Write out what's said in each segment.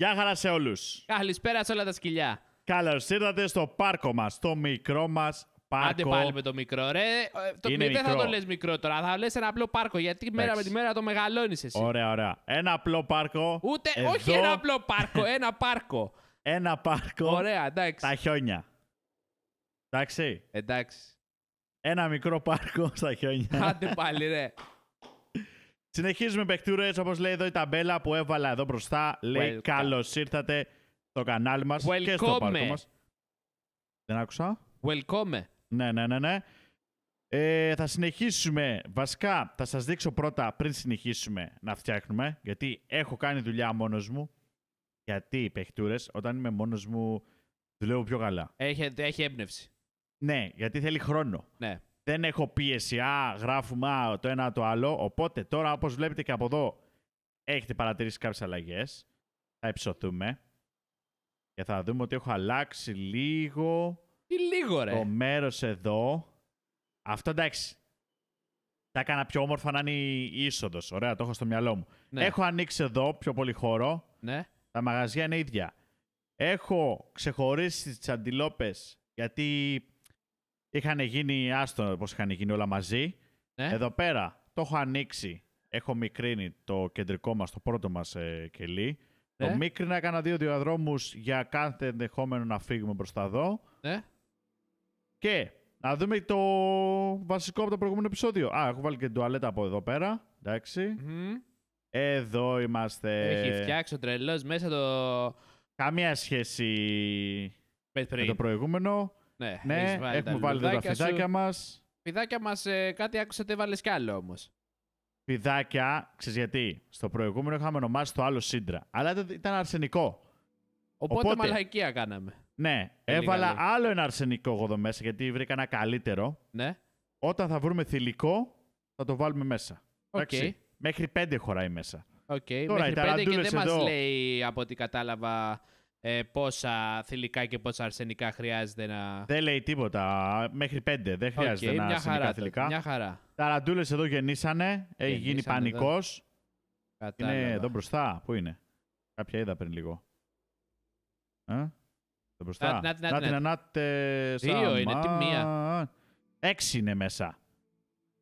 Γεια χαρά σε όλους. Καλησπέρα σε όλα τα σκυλιά. Καλώς ήρθατε στο πάρκο μας, στο μικρό μας πάρκο. Άντε πάλι με το μικρό, ρε. Ε, Το, Είναι δεν θα μικρό. το λες μικρό τώρα, θα λες ένα απλό πάρκο. Γιατί μέρα με Εντάξει. τη μέρα το μεγαλώνεις εσύ. Ωραία, ωραία. Ένα απλό πάρκο. Ούτε, Εδώ, όχι ένα απλό πάρκο, ένα πάρκο. Ένα πάρκο. Ωραία, εντάξει. Στα χιόνια. Εντάξει. Εντάξει. Ένα μικρό πάρκο στα χιόνια. Άντε πάλι, ρε. Συνεχίζουμε παιχτούρες, όπως λέει εδώ η ταμπέλα που έβαλα εδώ μπροστά. Λέει Welcome. καλώς ήρθατε στο κανάλι μας και στο Welcome. πάρκο μας. Δεν άκουσα. Welcome. Ναι, ναι, ναι, ναι. Ε, θα συνεχίσουμε. Βασικά, θα σας δείξω πρώτα πριν συνεχίσουμε να φτιάχνουμε, γιατί έχω κάνει δουλειά μόνος μου. Γιατί οι παιχτούρες, όταν είμαι μόνος μου, δουλεύω πιο καλά. Έχει, έχει έμπνευση. Ναι, γιατί θέλει χρόνο. Ναι. Δεν έχω πίεση. Α, γράφουμε α, το ένα το άλλο. Οπότε τώρα, όπως βλέπετε και από εδώ, έχετε παρατηρήσει κάποιες αλλαγές. Θα υψωθούμε. Και θα δούμε ότι έχω αλλάξει λίγο Τι λίγο, ρε. το μέρος εδώ. Αυτό εντάξει. Τα έκανα πιο όμορφα να είναι η είσοδος. Ωραία, το έχω στο μυαλό μου. Ναι. Έχω ανοίξει εδώ πιο πολύ χώρο. Ναι. Τα μαγαζιά είναι ίδια. Έχω ξεχωρίσει τις αντιλόπες γιατί είχαν γίνει, άστο πώς είχαν γίνει όλα μαζί. ναι. Εδώ πέρα το έχω ανοίξει. Έχω μικρύνει το κεντρικό μας, το πρώτο μας ε, κελί. Ναι. Το μίκρινα, έκανα δύο διαδρόμους για κάθε ενδεχόμενο να φύγουμε μπροστά εδώ. ναι. Και να δούμε το βασικό από το προηγούμενο επεισόδιο. Α, έχω βάλει και την τουαλέτα από εδώ πέρα. Εντάξει. Μμμ. Εδώ είμαστε. Έχει φτιάξει ο τρελός μέσα το. Καμία σχέση Με με πριν. το προηγούμενο. Ναι, Ναι, έχεις βάλει έχουμε τα βάλει εδώ τα λουλουδάκια σου. φιδάκια μας. Φιδάκια μας, κάτι άκουσα ότι έβαλες κι άλλο όμως. Φιδάκια, ξέρεις γιατί; Στο προηγούμενο είχαμε ονομάσει το άλλο σύντρα. Αλλά ήταν- ήταν αρσενικό. Οπότε, Οπότε- μαλακία κάναμε. Ναι, Πολύ έβαλα καλή. άλλο ένα αρσενικό εγώ εδώ μέσα γιατί βρήκα ένα καλύτερο. Ναι. Όταν θα βρούμε θηλυκό, θα το βάλουμε μέσα. Οκ. Εντάξει. Μέχρι πέντε χωράει μέσα. Οκ. Τώρα, οι Μέχρι πέντε και ταραντούλες δεν εδώ- μας λέει από ό,τι κατάλαβα ε, πόσα θηλυκά και πόσα αρσενικά χρειάζεται να... Δεν λέει τίποτα. Μέχρι πέντε. Δεν χρειάζεται Οκ, να μια αρσενικά χαρά, τότε, θηλυκά. μια χαρά. Ταραντούλες εδώ γεννήσανε. Έχει γίνει Γεννήσανε πανικός. Κατάλαβα. Είναι εδώ μπροστά. Πού είναι; Κάποια είδα πριν λίγο. Ε; Εδώ μπροστά. Να- να- να- Να την να- να 'τες. Δύο είναι, τι μία. Έξι είναι μέσα.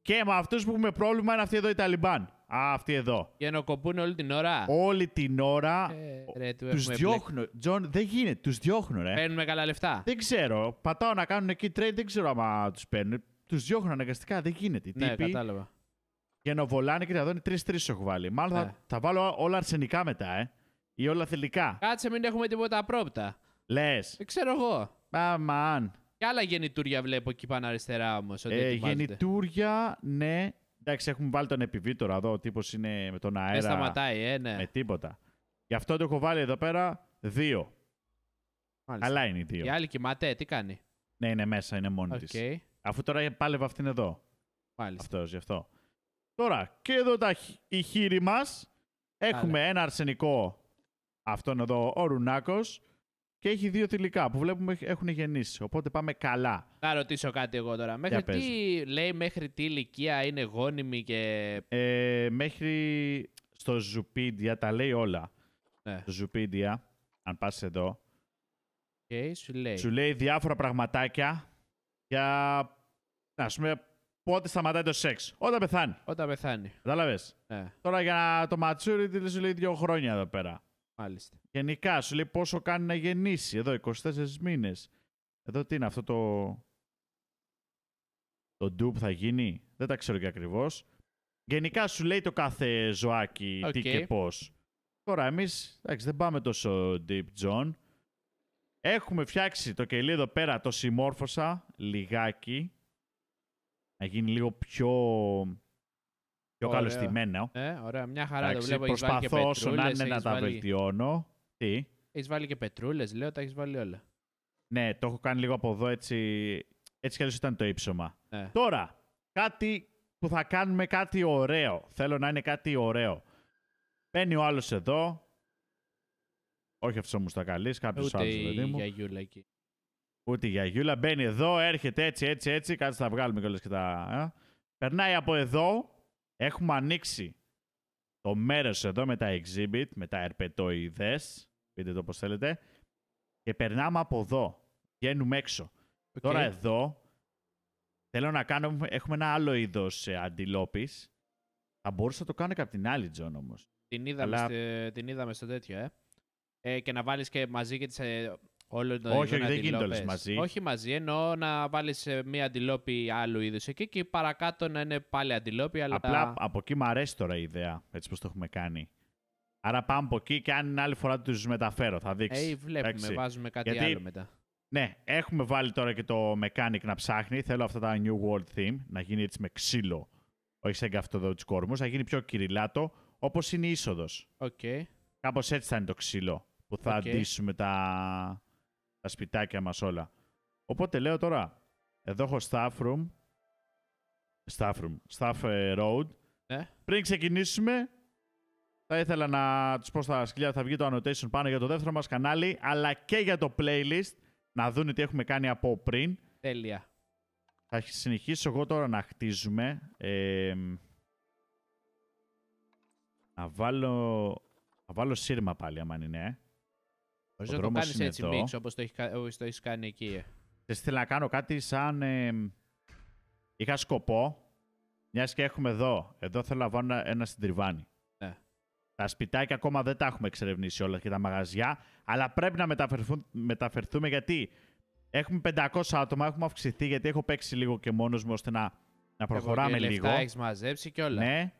Και με αυτούς που έχουμε πρόβλημα είναι αυτοί εδώ οι Ταλιμπάν. Α, αυτοί εδώ. Για να κοπούν όλη την ώρα. Όλη την ώρα Ε, ρε, του τους έχουμε διώχνω. Τζον, δεν γίνεται. Τους διώχνω, ρε. Παίρνουμε καλά λεφτά. Δεν ξέρω. Πατάω να κάνουν εκεί trade, δεν ξέρω άμα τους παίρνουν. Τους διώχνω αναγκαστικά. Δεν γίνεται. Οι Ναι, τύποι κατάλαβα. γεννοβολάνε και εδώ είναι τρεις-τρεις έχω βάλει. Μάλλον θα, Ναι. θα βάλω όλα αρσενικά μετά, ε. Ή όλα θηλυκά. Κάτσε μην έχουμε τίποτα απρόοπτα. Λες. Δεν ξέρω εγώ. Αμάν. Κι άλλα γεννητούρια βλέπω εκεί πάνω αριστερά όμως. Ε, γεννητούρια, ναι. Εντάξει, έχουμε βάλει τον επιβήτορα εδώ. Ο τύπος είναι με τον Δεν αέρα. σταματάει, ε, ναι. Με τίποτα. Γι' αυτό το έχω βάλει εδώ πέρα δύο. Μάλιστα. Καλά είναι οι δύο. Η άλλη κοιμάται, τι κάνει; Ναι, είναι μέσα, είναι μόνη Οκ. της. Αφού τώρα πάλευε αυτήν εδώ. Μάλιστα. Αυτός, γι' αυτό. Τώρα, και εδώ τα, χ- οι χοίροι μας. Έχουμε ένα αρσενικό, αυτόν εδώ, ο Ρουνάκος. Και έχει δύο θηλυκά που βλέπουμε έχ- έχουν γεννήσει. Οπότε πάμε καλά. Να ρωτήσω κάτι εγώ τώρα. Μέχρι πες. τι, λέει, μέχρι τι ηλικία είναι γόνιμη και. Ε, μέχρι στο Ζουπίδια τα λέει όλα. Ναι, Στο Ζουπίδια, αν πας εδώ, okay, σου λέει. σου λέει διάφορα πραγματάκια για, ας πούμε, πότε σταματάει το σεξ. Όταν πεθάνει. Όταν πεθάνει. Κατάλαβες; Ναι, Τώρα για το ματσούρι τι σου λέει δύο χρόνια εδώ πέρα. Μάλιστα. Γενικά σου λέει πόσο κάνει να γεννήσει. Εδώ 24 μήνες. Εδώ τι είναι αυτό το... Το ντου που θα γίνει; Δεν τα ξέρω και ακριβώς. Γενικά σου λέει το κάθε ζωάκι τι Οκ. και πώς. Τώρα εμείς εντάξει, δεν πάμε τόσο deep John. Έχουμε φτιάξει το κελί εδώ πέρα, το συμμόρφωσα λιγάκι. Να γίνει λίγο πιο, πιο Ωραία. καλωστημένο. Ε, ωραία, μια χαρά το Εντάξει, βλέπω. Έχεις βάλει και προσπαθώ όσο να πετρούλες, είναι να έχεις τα βάλει... βελτιώνω. Τι; Έχεις βάλει και πετρούλες, λέω, τα έχεις βάλει όλα. Ναι, το έχω κάνει λίγο από εδώ έτσι. Έτσι κι αλλιώς ήταν το ύψωμα. Ναι. Τώρα, κάτι που θα κάνουμε κάτι ωραίο. Θέλω να είναι κάτι ωραίο. Μπαίνει ο άλλος εδώ. Όχι αυτό μου στα καλή, κάποιος Ούτε άλλος, η παιδί μου. γιαγιούλα εκεί. Ούτε η γιαγιούλα. Μπαίνει εδώ, έρχεται έτσι, έτσι, έτσι. Κάτσε θα βγάλουμε κιόλας και τα. ε. Περνάει από εδώ. Έχουμε ανοίξει το μέρος εδώ με τα exhibit, με τα ερπετοειδές. πείτε το πώς θέλετε, και περνάμε από εδώ. Βγαίνουμε έξω. Οκ. Τώρα εδώ θέλω να κάνω, έχουμε ένα άλλο είδος ε, αντιλόπης. Θα μπορούσα να το κάνω και από την άλλη Τζον όμως. Την είδαμε, Αλλά- στη- την είδαμε στο τέτοιο, ε. ε και να βάλεις και μαζί και τις, ε, όλων των Όχι, ειδών όχι, δεν γίνεται όλες αντιλόπες. μαζί. Όχι μαζί, εννοώ να βάλεις ε, μία αντιλόπη άλλου είδους εκεί και παρακάτω να είναι πάλι αντιλόπη, αλλά... Απλά από εκεί μου αρέσει τώρα η ιδέα, έτσι πως το έχουμε κάνει. Άρα πάμε από εκεί και αν είναι άλλη φορά τους μεταφέρω, θα δείξεις. Ε, βλέπουμε, Εντάξει. βάζουμε κάτι Γιατί- άλλο μετά. Ναι, έχουμε βάλει τώρα και το mechanic να ψάχνει. Θέλω αυτά τα New World Theme να γίνει έτσι με ξύλο. Όχι σαν και αυτό εδώ τους κορμούς, να γίνει πιο κυριλάτο, όπως είναι η είσοδος. Οκ. Κάπως έτσι θα είναι το ξύλο που θα Οκ. ντύσουμε τα, τα σπιτάκια μας όλα. Οπότε λέω τώρα, εδώ έχω staff room. Staff room. Staff ε, road. Ναι. Πριν ξεκινήσουμε, θα ήθελα να τους πω στα σκυλιά θα βγει το annotation πάνω για το δεύτερο μας κανάλι, αλλά και για το playlist, να δουν τι έχουμε κάνει από πριν. Τέλεια. Θα συνεχίσω εγώ τώρα να χτίζουμε. Ε, να βάλω, να βάλω σύρμα πάλι, άμα είναι. Ε. Μπορεί να το δρόμος κάνεις είναι έτσι εδώ. μίξ όπως το, έχεις, κα- όπως το έχεις κάνει εκεί. ε. Και θέλω να κάνω κάτι σαν... ε, είχα σκοπό, μιας και έχουμε εδώ. Εδώ θέλω να βάλω ένα, ένα συντριβάνι. Ναι. Τα σπιτάκια ακόμα δεν τα έχουμε εξερευνήσει όλα και τα μαγαζιά, αλλά πρέπει να μεταφερθούν, μεταφερθούμε γιατί έχουμε 500 άτομα, έχουμε αυξηθεί γιατί έχω παίξει λίγο και μόνος μου ώστε να, να προχωράμε και λίγο. Λεφτά έχεις μαζέψει και όλα. Ναι.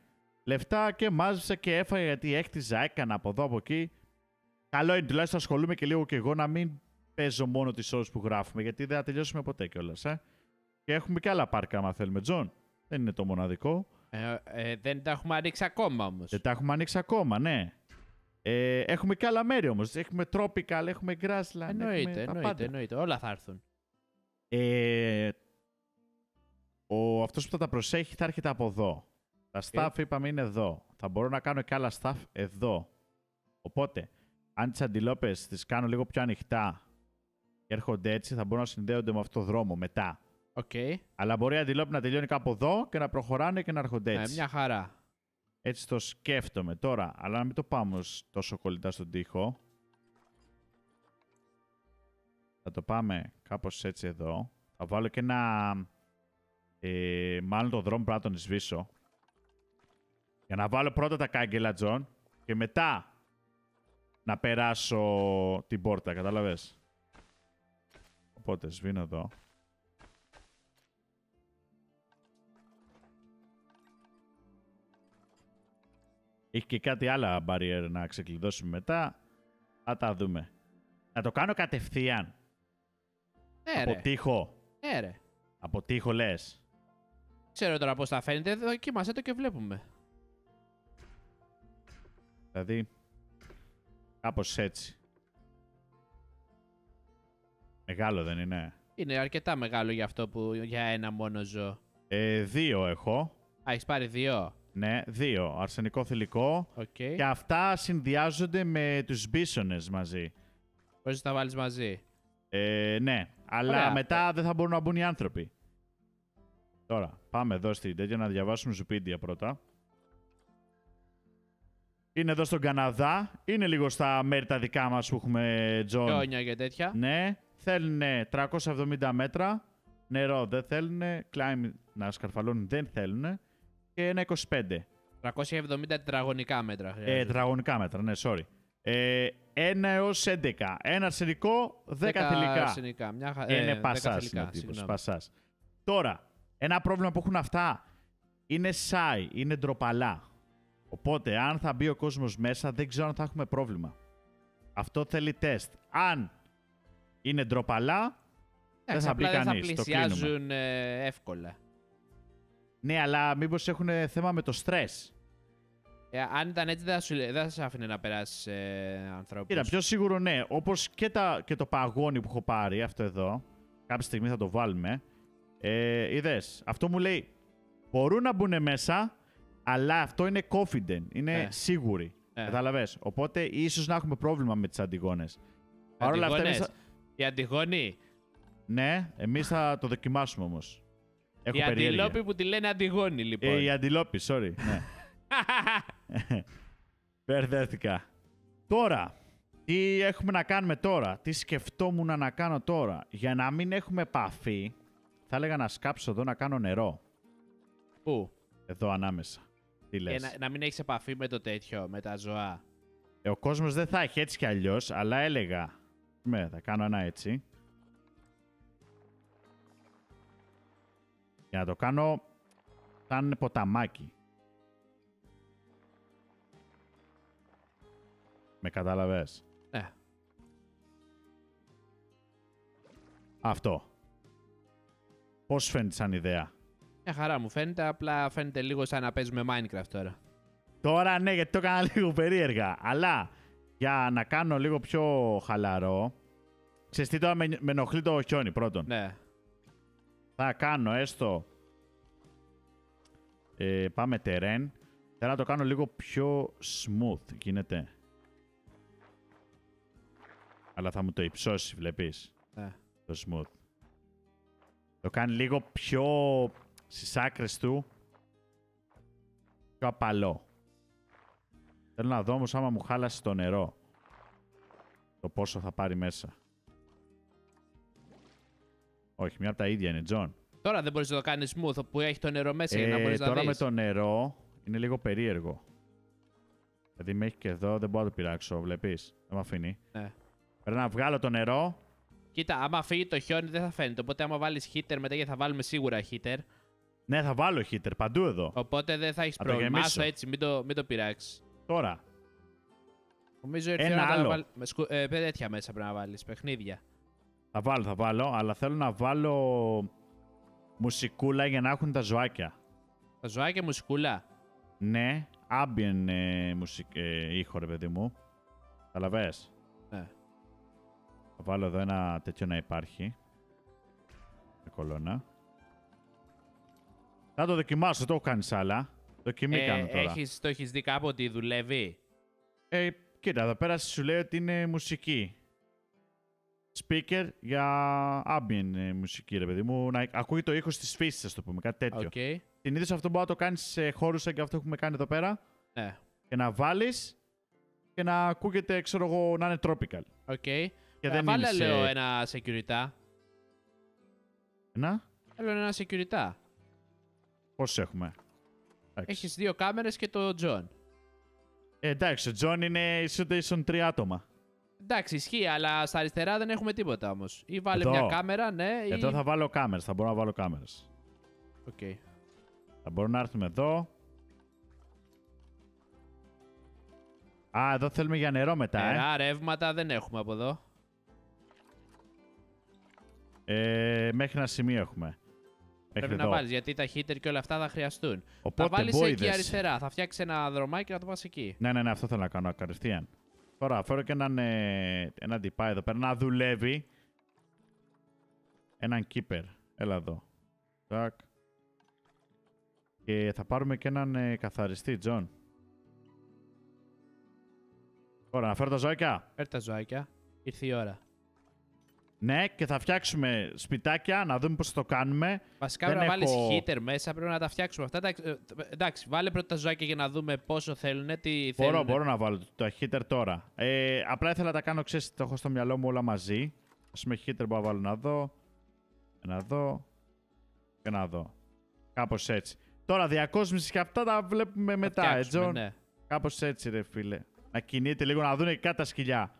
Λεφτά και μάζεψα και έφαγα γιατί έκτιζα, έκανα από εδώ από εκεί. Καλό είναι τουλάχιστον ασχολούμαι και λίγο και εγώ να μην παίζω μόνο τις ώρες που γράφουμε γιατί δεν θα τελειώσουμε ποτέ κιόλας. Ε. Και έχουμε και άλλα πάρκα, άμα θέλουμε, Τζον. Δεν είναι το μοναδικό. Ε, ε, δεν τα έχουμε ανοίξει ακόμα όμως. Δεν τα έχουμε ανοίξει ακόμα, ναι. Ε, έχουμε και άλλα μέρη όμως. Έχουμε tropical, έχουμε grassland. Εννοείται, έχουμε τα εννοείται, πάντα. εννοείται. Όλα θα έρθουν. Ε, ο, αυτός που θα τα προσέχει θα έρχεται από εδώ. Τα staff είπαμε είναι εδώ. Θα μπορώ να κάνω και άλλα staff εδώ. Οπότε, αν τις αντιλόπες τις κάνω λίγο πιο ανοιχτά και έρχονται έτσι, θα μπορούν να συνδέονται με αυτό το δρόμο μετά. Οκ. Αλλά μπορεί η αντιλόπη να τελειώνει κάπου εδώ και να προχωράνε και να έρχονται Ε, έτσι. μια χαρά. Έτσι το σκέφτομαι τώρα, αλλά να μην το πάμε ως τόσο κολλητά στον τοίχο. Θα το πάμε κάπως έτσι εδώ. Θα βάλω και ένα... Ε, μάλλον το δρόμο πρέπει να τον σβήσω. Για να βάλω πρώτα τα κάγκελα, Τζον, και μετά να περάσω την πόρτα, κατάλαβες; Οπότε σβήνω εδώ. Έχει και κάτι άλλα barrier να ξεκλειδώσουμε μετά. Θα τα δούμε. Να το κάνω κατευθείαν. Ναι, από ρε. τοίχο. Ναι, ρε. Από τοίχο λες. Ξέρω τώρα πώς θα φαίνεται. Δοκίμασέ το και βλέπουμε. Δηλαδή, κάπως έτσι. Μεγάλο δεν είναι; Είναι αρκετά μεγάλο για αυτό που για ένα μόνο ζώο. Ε, δύο έχω. Α, έχεις πάρει δύο; Ναι, δύο. Αρσενικό θηλυκό. Οκ. Και αυτά συνδυάζονται με τους βίσονες μαζί. Πώς θα τα βάλεις μαζί; Ε, ναι, αλλά Ωραία. μετά δεν θα μπορούν να μπουν οι άνθρωποι. Τώρα, πάμε εδώ στην τέτοια να διαβάσουμε Zoopedia πρώτα. Είναι εδώ στον Καναδά. Είναι λίγο στα μέρη τα δικά μας που έχουμε, Τζον. Παγόνια και τέτοια. Ναι, θέλουν 370 μέτρα. Νερό δεν θέλουν. Climb να σκαρφαλώνουν δεν θέλουν. Και ένα 25. 370 τετραγωνικά μέτρα Ε, χρειάζεται. τετραγωνικά μέτρα, ναι, sorry. Ε, 1 έως 11. Ένα αρσενικό, 10 Δέκα θηλυκά. αρσενικά. Μια χα... Ε, είναι δέκα πασάς θηλυκά, είναι ο τύπος, συγγνώμη. πασάς. Τώρα, ένα πρόβλημα που έχουν αυτά είναι σάι, είναι ντροπαλά. Οπότε, αν θα μπει ο κόσμος μέσα, δεν ξέρω αν θα έχουμε πρόβλημα. Αυτό θέλει τεστ. Αν είναι ντροπαλά, δεν Εντάξει, θα μπει απλά κανείς. Δεν Το θα κλείνουμε. πλησιάζουν ε, εύκολα. Ναι, αλλά μήπως έχουν θέμα με το στρες. Ε, αν ήταν έτσι, δεν θα, σου, λέ- δεν θα σε άφηνε να περάσεις ε, ανθρώπους. Κοίτα, πιο σίγουρο ναι. Όπως και, τα- και το παγόνι που έχω πάρει, αυτό εδώ. Κάποια στιγμή θα το βάλουμε. Ε, Είδες, αυτό μου λέει. Μπορούν να μπουν μέσα, αλλά αυτό είναι confident. Είναι Ναι. σίγουροι. Ναι. Κατάλαβες; Οπότε ίσως να έχουμε πρόβλημα με τις αντιγόνες. Παρ' όλα αυτά, εμείς Αντιγόνες. θα... Η Αντιγόνη. ναι, εμείς θα το δοκιμάσουμε όμως. Έχω η περιέργεια. Αντιλόπη που τη λένε Αντιγόνη, λοιπόν. Ε, η αντιλόπη, sorry. ναι. Μπερδεύτηκα. Τώρα, Τι έχουμε να κάνουμε τώρα, τι σκεφτόμουν να κάνω τώρα; Για να μην έχουμε επαφή, θα έλεγα να σκάψω εδώ να κάνω νερό. Πού; Εδώ ανάμεσα. Τι Ε, λες. να, να μην έχεις επαφή με το τέτοιο, με τα ζώα. Ε, ο κόσμος δεν θα έχει έτσι κι αλλιώς, αλλά έλεγα. Με, θα κάνω ένα έτσι. Για να το κάνω σαν ποταμάκι. Με κατάλαβες; Ναι. Αυτό. Πώς σου φαίνεται σαν ιδέα; Μια χαρά μου φαίνεται, απλά φαίνεται λίγο σαν να παίζουμε Minecraft τώρα. Τώρα ναι, γιατί το έκανα λίγο περίεργα. Αλλά για να κάνω λίγο πιο χαλαρό. Ξέρεις τι τώρα με, με ενοχλεί το χιόνι πρώτον. Ναι. Θα κάνω έστω. Ε, πάμε terrain. Θέλω να το κάνω λίγο πιο smooth. Γίνεται. Αλλά θα μου το υψώσει, βλέπεις. ναι. Το smooth. Το κάνει λίγο πιο στις άκρες του. Πιο απαλό. Θέλω να δω όμως άμα μου χάλασε το νερό. Το πόσο θα πάρει μέσα. Όχι, μια από τα ίδια είναι, Τζον. Τώρα δεν μπορείς να το κάνεις smooth που έχει το νερό μέσα για να Ε, μπορείς να τώρα δεις. με το νερό είναι λίγο περίεργο. Δηλαδή με έχει και εδώ, δεν μπορώ να το πειράξω, βλέπεις. Δεν με αφήνει. Ναι. Πρέπει να βγάλω το νερό. Κοίτα, άμα φύγει το χιόνι δεν θα φαίνεται. Οπότε άμα βάλεις heater μετά γιατί θα βάλουμε σίγουρα heater. Ναι, θα βάλω heater παντού εδώ. Οπότε δεν θα έχεις Θα το πρόβλημα. γεμίσω. Άσο έτσι, μην το, μην το πειράξεις. Τώρα. Νομίζω ήρθε Ένα η ώρα να άλλο. βάλ- με σκου... ε, τέτοια μέσα πρέπει να βάλεις. Παιχνίδια. Θα βάλω, θα βάλω, αλλά θέλω να βάλω μουσικούλα για να έχουν τα ζωάκια. Τα ζωάκια μουσικούλα. Ναι, ambient ε, μουσικ, ε, ήχο, ρε παιδί μου. Καταλαβες; Ναι. Θα βάλω εδώ ένα τέτοιο να υπάρχει. Με κολόνα. Θα το δοκιμάσω, το έχω κάνει σ' άλλα. Δοκιμή κάνω τώρα. Ε, έχεις, το έχεις δει κάποτε ότι δουλεύει; Ε, κοίτα, εδώ πέρα σου λέει ότι είναι μουσική. Speaker για ambient ε, μουσική, ρε παιδί μου. Να ακούει το ήχος της φύσης, ας το πούμε, κάτι τέτοιο. Οκ. Συνήθως αυτό μπορεί να το κάνεις σε χώρους σαν και αυτό που έχουμε κάνει εδώ πέρα. Ναι. Και να βάλεις και να ακούγεται, ξέρω εγώ, να είναι tropical. OK. Και Ε, δεν βάλε, είναι σε... λέω, ένα security. Ένα, Θέλω ένα security. Πόσους έχουμε; Εντάξει. Έχεις δύο κάμερες και το John. Ε, εντάξει, ο Τζον είναι ίσον, ίσον τρία άτομα. Εντάξει, ισχύει, αλλά στα αριστερά δεν έχουμε τίποτα όμως. Ή βάλε Εδώ. μια κάμερα, ναι, ή. Εδώ θα βάλω κάμερες, θα μπορώ να βάλω κάμερες. Οκ. Θα μπορούμε να έρθουμε εδώ. Α, εδώ θέλουμε για νερό μετά, ε. Νερά, ρεύματα δεν έχουμε από εδώ. ε. Μέχρι ένα σημείο έχουμε. Μέχρι Πρέπει να εδώ. βάλεις γιατί τα heater και όλα αυτά θα χρειαστούν. Οπότε θα βάλεις εκεί μπόιδες. αριστερά. Θα φτιάξεις ένα δρομάκι και να το πας εκεί. Ναι, ναι, ναι, αυτό θέλω να κάνω κατευθείαν. Τώρα φέρω και έναν, ε, έναν τυπά εδώ πέρα να δουλεύει. Έναν keeper. Έλα εδώ. Τάκ. Και θα πάρουμε και έναν ε, καθαριστή, Τζον. Τώρα, να φέρω τα ζωάκια. Φέρ τα ζωάκια. Ήρθε η ώρα. Ναι, και θα φτιάξουμε σπιτάκια, να δούμε πώς θα το κάνουμε. Βασικά Δεν πρέπει να έχω- βάλει heater μέσα, πρέπει να τα φτιάξουμε αυτά. Εντάξει, ε, Εντάξει, βάλε πρώτα τα ζωάκια για να δούμε πόσο θέλουν, τι Μπορώ, θέλουν. μπορώ να βάλω το heater τώρα. Ε, απλά ήθελα να τα κάνω, ξέρεις, το έχω στο μυαλό μου όλα μαζί. Ας πούμε, heater μπορώ να βάλω να δω, να δω και να δω. Κάπως έτσι. Τώρα, διακόσμησης και αυτά τα βλέπουμε Θα μετά, ε, φτιάξουμε, Τζον; ναι. Κάπως έτσι, ρε φίλε. Να κινείται λίγο, να δουν και κάτι τα σκυλιά.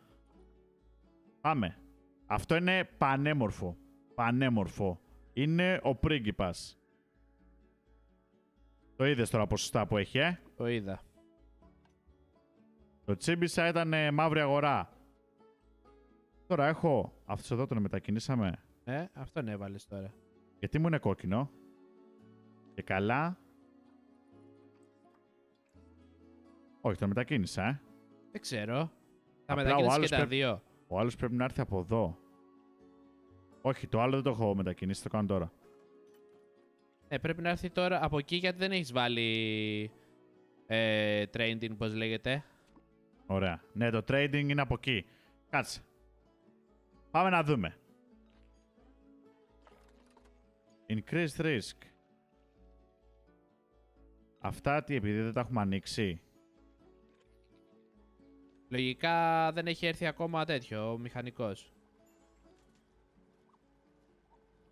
Πάμε. Αυτό είναι πανέμορφο. Πανέμορφο. Είναι ο πρίγκιπας. Το είδες τώρα ποσοστά που έχει, ε; Το είδα. Το τσίμπησα ήταν ε, μαύρη αγορά. Τώρα έχω. Αυτός εδώ τον μετακινήσαμε. Ε, αυτόν έβαλες τώρα. Γιατί μου είναι κόκκινο. Και καλά. Όχι, τον μετακίνησα, ε. Δεν ξέρω. Θα Απλά ο μετακινήσεις και άλλος τα πρέπει- δύο. Ο άλλος πρέπει να έρθει από εδώ. Όχι, το άλλο δεν το έχω μετακινήσει, το κάνω τώρα. Ε, πρέπει να έρθει τώρα από εκεί γιατί δεν έχεις βάλει. Ε, training, πώς λέγεται. Ωραία. Ναι, το trading είναι από εκεί. Κάτσε. Πάμε να δούμε. Increased risk. Αυτά τι επειδή δεν τα έχουμε ανοίξει. Λογικά δεν έχει έρθει ακόμα τέτοιο, ο μηχανικός.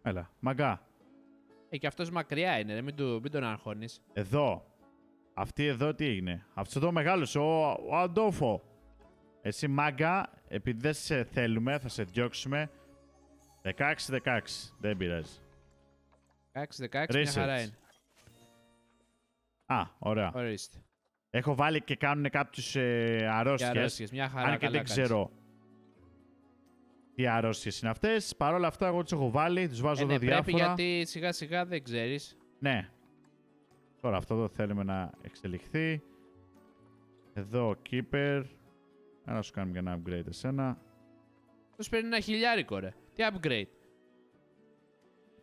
Έλα, μαγκά. Ε, και αυτός μακριά είναι, ρε, μην, του, μην τον αγχώνεις. Εδώ. Αυτή εδώ τι έγινε; Αυτό εδώ μεγάλος, ο, ο Αντόφο. Εσύ μάγκα, επειδή δεν σε θέλουμε, θα σε διώξουμε. 16-16. Δεν πειράζει. 16-16, μια Research. χαρά είναι. Α, ωραία. Ορίστε. Έχω βάλει και κάνουν κάποιους ε, Και αρρώστιες. αρρώστιες, μια χαρά. Αν και καλά δεν κάνεις. ξέρω τι αρρώστιες είναι αυτές. Παρ' όλα αυτά, εγώ τις έχω βάλει, τους βάζω Ε, εδώ ναι, πρέπει διάφορα. γιατί σιγά σιγά δεν ξέρεις. Ναι. Τώρα αυτό εδώ θέλουμε να εξελιχθεί. Εδώ keeper. Να σου κάνουμε και ένα upgrade εσένα. Τους παίρνει ένα χιλιάρικο, ρε. Τι upgrade.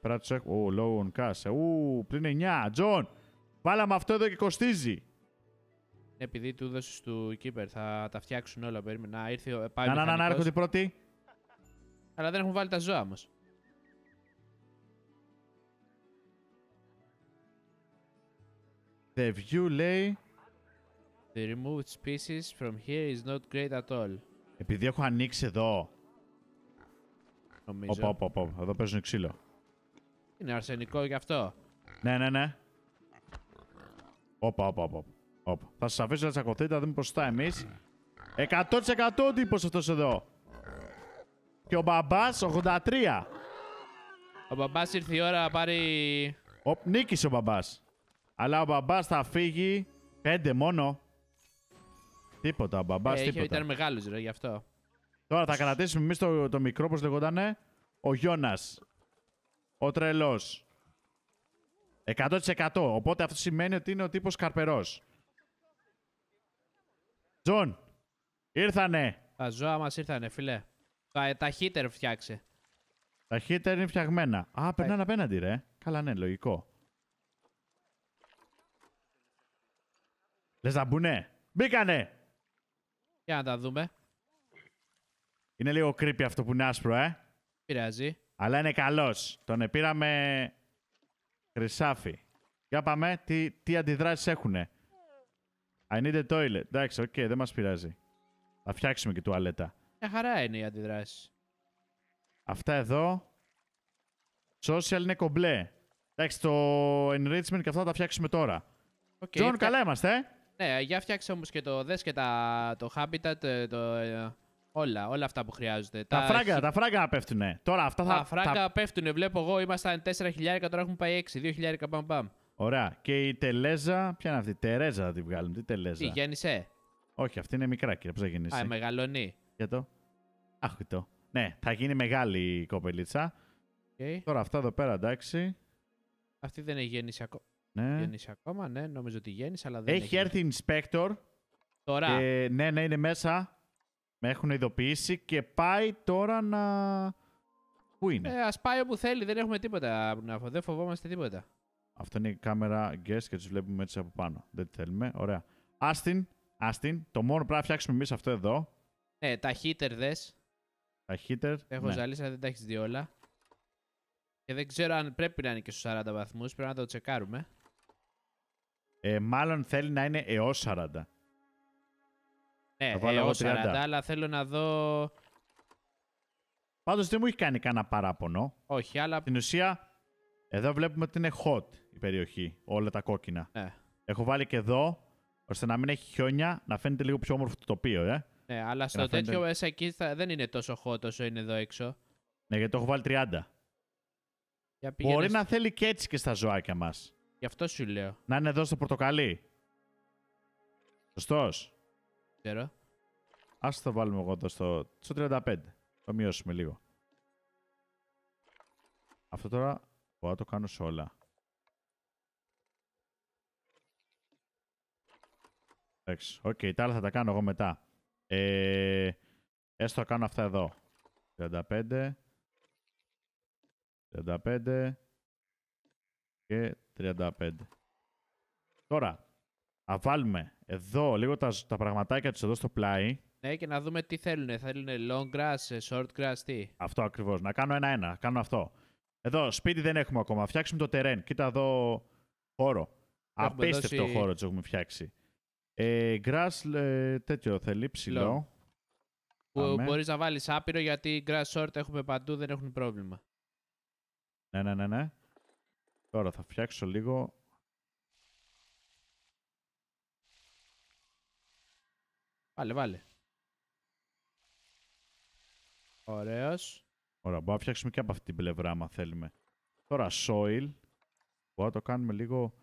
Πέρα τους έχω. Ου, low on cash. Ου, πλην 9. Τζον, βάλαμε αυτό εδώ και κοστίζει. Επειδή του δώσεις του keeper θα τα φτιάξουν όλα. Περίμενα να ήρθε ο πάει Να, να, να, να, μηχανικός. έρχονται οι πρώτοι. Αλλά δεν έχουν βάλει τα ζώα όμως. The view λέει. The removed species from here is not great at all. Επειδή έχω ανοίξει εδώ. Νομίζω. Όπα, όπα, όπα. Εδώ παίζουν ξύλο. Είναι αρσενικό γι' αυτό. Ναι, ναι, ναι. Όπα, όπα, όπα. Όπα. Θα σας αφήσω να τσακωθείτε, να δούμε ποσοστά εμείς. 100% ο τύπος αυτός εδώ. Και ο μπαμπάς 83. Ο μπαμπάς ήρθε η ώρα να πάρει... Ο, νίκησε ο μπαμπάς. Αλλά ο μπαμπάς θα φύγει πέντε μόνο. Τίποτα, ο μπαμπάς Ε, είχε- τίποτα. ήταν μεγάλος ρε γι' αυτό. Τώρα θα κρατήσουμε εμείς το, το μικρό, πώς λεγότανε. Ο Γιώνας. Ο τρελός. 100%. Οπότε αυτό σημαίνει ότι είναι ο τύπος καρπερός. Τζον, ήρθανε. Τα ζώα μας ήρθανε φίλε. Τα, τα heater φτιάξε. Τα heater είναι φτιαγμένα. Α, περνάνε απέναντι, ρε. Καλά, ναι, λογικό. Λες να μπουνε. Μπήκανε. Για να τα δούμε. Είναι λίγο creepy αυτό που είναι άσπρο, ε. Πειράζει. Αλλά είναι καλός. Τον πήραμε χρυσάφι. Για πάμε, τι, τι αντιδράσεις έχουνε; I need a toilet. Εντάξει, οκ, δεν μας πειράζει. Θα φτιάξουμε και τουαλέτα. Μια χαρά είναι οι αντιδράσεις. Αυτά εδώ. Social είναι κομπλέ. Εντάξει, το enrichment και αυτά θα τα φτιάξουμε τώρα. Okay, Τζον, καλά είμαστε, ε; Ναι, για φτιάξε όμως και το δες και τα, το habitat, ε, το, ε, όλα, όλα αυτά που χρειάζονται. Τα, φράγκα, χι- τα φράγκα να πέφτουνε. Τώρα αυτά θα... τα φράγκα πέφτουνε, βλέπω εγώ, ήμασταν 4.000, τώρα έχουμε πάει 6, 2.000 μπαμ μπαμ. Ωραία. Και η τελέζα, ποια είναι αυτή, η Τερέζα θα τη βγάλουμε. Τι τελέζα; Τι, γέννησε. Όχι, αυτή είναι μικρά, κύριε. Πώς θα γεννήσει. Α, μεγαλώνει. Για το. Αχ, το. Ναι, θα γίνει μεγάλη η κοπελίτσα. Okay. Τώρα αυτά εδώ πέρα, εντάξει. Αυτή δεν έχει γέννηση, ακο... Ναι. γέννηση ακόμα, ναι, νομίζω ότι γέννησε, αλλά δεν Έχει έρθει inspector. Τώρα, Και, ναι, ναι, είναι μέσα. Με έχουν ειδοποιήσει και πάει τώρα να... Πού είναι; ε, ας πάει όπου θέλει, δεν έχουμε τίποτα, να φο- δεν φοβόμαστε τίποτα. Αυτό είναι η κάμερα guest και τους βλέπουμε έτσι από πάνω. Δεν τη θέλουμε. Ωραία. Άστιν, Άστιν. Το μόνο που πρέπει να φτιάξουμε εμείς αυτό εδώ. Ναι, τα heater δες, Τα heater. έχω ναι. ζαλίσει, αλλά δεν τα έχεις δει όλα. Και δεν ξέρω αν πρέπει να είναι και στους 40 βαθμούς, πρέπει να το τσεκάρουμε. Ε, μάλλον θέλει να είναι έως 40. Ναι, Θα βάλω εγώ έως 40, 30. αλλά θέλω να δω... Πάντως δεν μου έχει κάνει κανένα παράπονο. Όχι, αλλά... Στην ουσία, εδώ βλέπουμε ότι είναι hot η περιοχή. Όλα τα κόκκινα. Ναι, Έχω βάλει και εδώ, ώστε να μην έχει χιόνια, να φαίνεται λίγο πιο όμορφο το τοπίο, ε. ναι αλλά στο να φαίνεται- τέτοιο μέσα εκεί θα- δεν είναι τόσο hot όσο είναι εδώ έξω. Ναι, γιατί το έχω βάλει 30. Για πήγαινε Μπορεί στο- να θέλει και έτσι και στα ζωάκια μας. Γι' αυτό σου λέω. Να είναι εδώ στο πορτοκαλί. Σωστός. Ξέρω. Ας το βάλουμε εγώ εδώ στο, στο 35. Το μειώσουμε λίγο. Αυτό τώρα μπορώ να το κάνω σε όλα. Εντάξει, οκ, τα άλλα θα τα κάνω εγώ μετά. Ε, έστω να κάνω αυτά εδώ. 35, 35 και 35. Τώρα, θα βάλουμε εδώ λίγο τα, τα πραγματάκια τους εδώ στο πλάι. Ναι, και να δούμε τι θέλουν. Θέλουν long grass, ε, short grass, τι; Αυτό ακριβώς. Να κάνω ένα-ένα. Να κάνω αυτό. Εδώ, σπίτι δεν έχουμε ακόμα. Φτιάξουμε το terrain. Κοίτα εδώ χώρο. Έχουμε Απίστευτο δώσει- χώρο του έχουμε φτιάξει. Ε, grass ε, τέτοιο θέλει, ψηλό. Ψηλό. Που Πάμε. μπορείς να βάλεις άπειρο γιατί grass short έχουμε παντού, δεν έχουν πρόβλημα. Ναι, ναι, ναι, ναι. Τώρα θα φτιάξω λίγο. Βάλε, βάλε. Ωραίος. Ωραία, μπορούμε να φτιάξουμε και από αυτή την πλευρά, άμα θέλουμε. Τώρα, soil. Μπορούμε να το κάνουμε λίγο...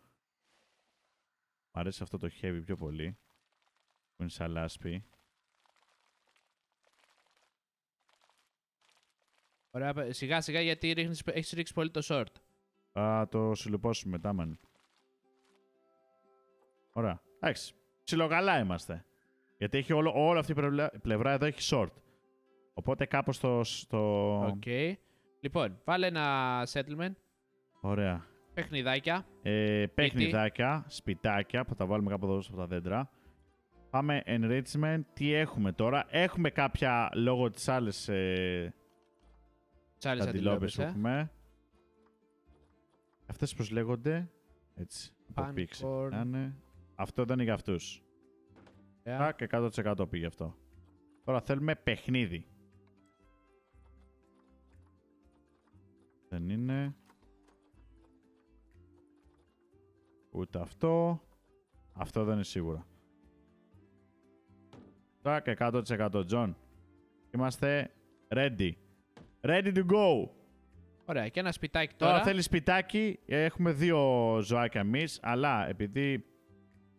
Μ' αρέσει αυτό το heavy πιο πολύ. Που είναι σαν λάσπη. Ωραία, παι- σιγά σιγά γιατί ρίχνεις, έχεις ρίξει πολύ το short. Θα το συλλοπώσουμε μετά, μεν. Ωραία. Εντάξει. Ψιλοκαλά είμαστε. Γιατί έχει όλο, όλη αυτή η πλευρά, η πλευρά εδώ έχει short. Οπότε κάπως το... στο... Οκ. Λοιπόν, βάλε ένα settlement. Ωραία. Παιχνιδάκια. Ε, παιχνιδάκια, σπιτάκια που θα βάλουμε κάπου εδώ από τα δέντρα. Πάμε enrichment. Τι έχουμε τώρα; Έχουμε κάποια λόγω της άλλες ε, Τι άλλες αντιλόπες αντιλόπες, που ε. έχουμε. Αυτές πώς λέγονται; Έτσι. Από Panicorn. pixel. να είναι. Αυτό δεν είναι για αυτούς. Ωραία. Τάκ, 100% πήγε αυτό. Τώρα θέλουμε παιχνίδι. Δεν είναι. Ούτε αυτό. Αυτό δεν είναι σίγουρα. Τάκ, 100% John. Είμαστε ready. Ready to go. Ωραία, και ένα σπιτάκι Τώρα, τώρα. θέλεις σπιτάκι. Έχουμε δύο ζωάκια εμείς, αλλά επειδή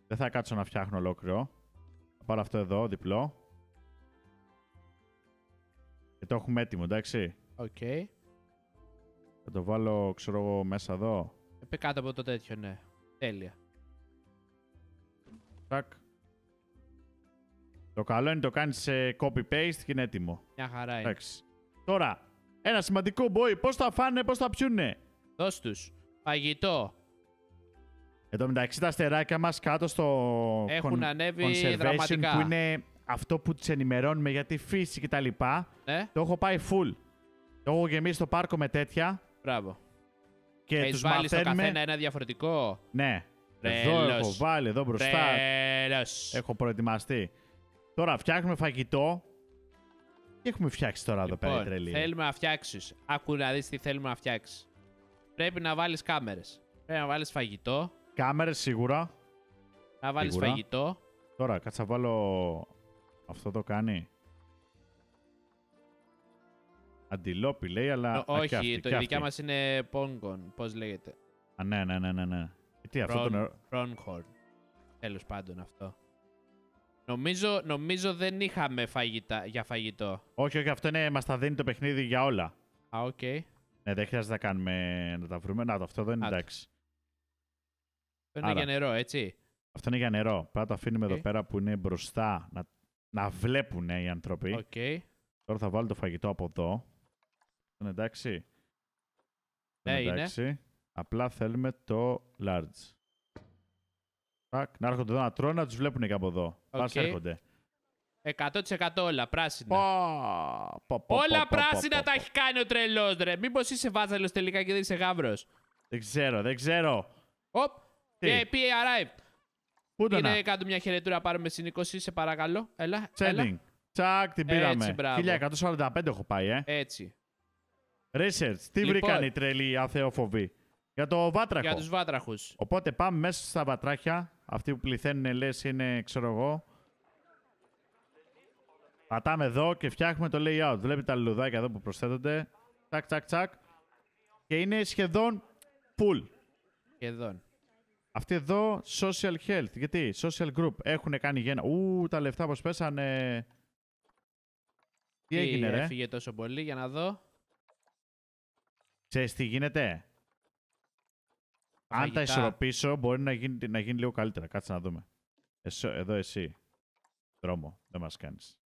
δεν θα κάτσω να φτιάχνω ολόκληρο. Θα πάρω αυτό εδώ, διπλό. Και το έχουμε έτοιμο, εντάξει. Οκ. Θα το βάλω, ξέρω εγώ, μέσα εδώ. Επί κάτω από το τέτοιο, ναι. Τέλεια. Τάκ. Το καλό είναι το κάνεις σε copy-paste και είναι έτοιμο. Μια χαρά είναι. Εντάξει. Τώρα, ένα σημαντικό boy. Πώς θα φάνε, πώς θα πιούνε; Δώσ' τους. Φαγητό. Εν τω μεταξύ τα αστεράκια μας κάτω στο Έχουν con- ανέβει conservation δραματικά. που είναι αυτό που τις ενημερώνουμε για τη φύση και τα λοιπά. Ναι, Το έχω πάει full. Το έχω γεμίσει το πάρκο με τέτοια μπράβο. και Έχεις τους βάλει στο μαθαίνουμε... καθένα ένα διαφορετικό; Ναι. Εδώ Τρέλος. έχω βάλει, εδώ μπροστά. Τέλος. Έχω προετοιμαστεί. Τώρα φτιάχνουμε φαγητό. Τι έχουμε φτιάξει τώρα εδώ πέρα, η Λοιπόν, τρελή; θέλουμε να φτιάξεις. Άκου να δεις τι θέλουμε να φτιάξεις. Πρέπει να βάλεις κάμερες. Πρέπει να βάλεις φαγητό. Κάμερες σίγουρα. Να βάλεις Σίγουρα. φαγητό. Τώρα, κάτσα να βάλω... Αυτό το κάνει. Αντιλόπι λέει, αλλά... Ο- α, και όχι, αυτή, το, και η δικιά αυτή. μας είναι πόγκον. Πώς λέγεται. Α, ναι, ναι, ναι, ναι. ναι. Ε, Τι, αυτό το Prawn- νερό... Pronghorn. Τέλος πάντων αυτό. Νομίζω, νομίζω δεν είχαμε φαγητά, για φαγητό. Όχι, όχι, αυτό είναι, μας τα δίνει το παιχνίδι για όλα. Α, οκ. Ναι, δεν χρειάζεται να κάνουμε, να τα βρούμε. Να, το αυτό δεν είναι Άντε. εντάξει. Αυτό είναι Άρα. για νερό, έτσι. Αυτό είναι για νερό. Πρέπει να το αφήνουμε Οκ. εδώ πέρα που είναι μπροστά, να, να βλέπουν οι άνθρωποι. Οκ. Τώρα θα βάλω το φαγητό από εδώ. Αυτό Είναι εντάξει. Αυτό Ναι, είναι. εντάξει. Απλά θέλουμε το large. Τακ, να έρχονται εδώ να τρώνε, να τους βλέπουν και από εδώ. Πας Οκ. έρχονται. 100% όλα, πράσινα. Πα, πα, πα, όλα πα, πα, πράσινα πα, τα πα. έχει κάνει ο τρελός, ρε. Μήπως είσαι βάζαλος τελικά και δεν είσαι γάβρος. Δεν ξέρω, δεν ξέρω. Οπ. Τι; Yeah, PA arrived. Πού το να. Είναι κάτω μια χαιρετούρα να πάρουμε στην 20, σε παρακαλώ. Έλα, έλα. Sending. Τσακ, την πήραμε. Έτσι, μπράβο. 1145 έχω πάει, ε. Έτσι. Research. Τι Λοιπόν. βρήκαν οι τρελοί αθεόφοβοι. Για το βάτραχο. Για τους βάτραχους. Οπότε πάμε μέσα στα βατράχια. Αυτοί που πληθαίνουν λες είναι, ξέρω εγώ. Πατάμε εδώ και φτιάχνουμε το layout. Βλέπετε τα λουλουδάκια εδώ που προσθέτονται. Τσακ, τσακ, τσακ. Και είναι σχεδόν full. Σχεδόν. Αυτή εδώ social health. Γιατί; Social group έχουν κάνει γένα. Ου, τα λεφτά πως πέσανε. Τι έγινε ρε; Έφυγε τόσο πολύ για να δω. Ξέρεις τι γίνεται; Αν τα φαγητά. ισορροπήσω μπορεί να γίνει, να γίνει λίγο καλύτερα. Κάτσε να δούμε. Εσ- εδώ εσύ. Δρόμο. Δεν μας κάνεις.